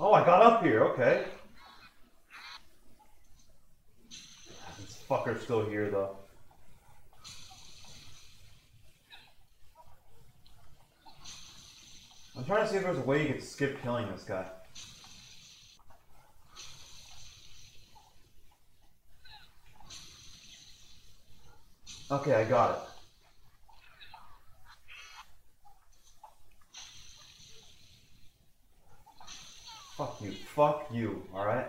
Oh, I got up here, okay. This fucker's still here, though. I'm trying to see if there's a way you could skip killing this guy. Okay, I got it. Fuck you. Fuck you, alright?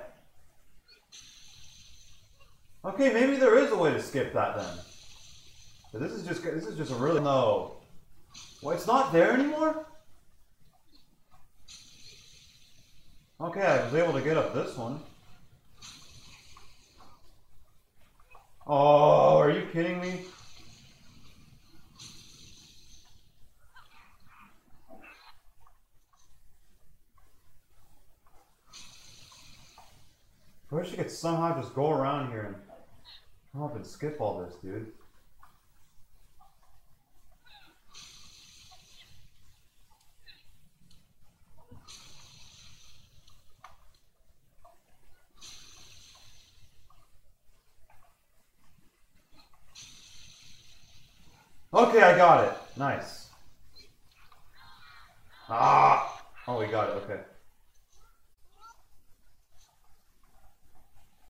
Okay, maybe there is a way to skip that then. But this is just this is just a really no. Well, it's not there anymore? Okay, I was able to get up this one. Oh, are you kidding me? I wish I could somehow just go around here and come up and skip all this, dude. Okay, I got it. Nice. Ah! Oh, we got it. Okay.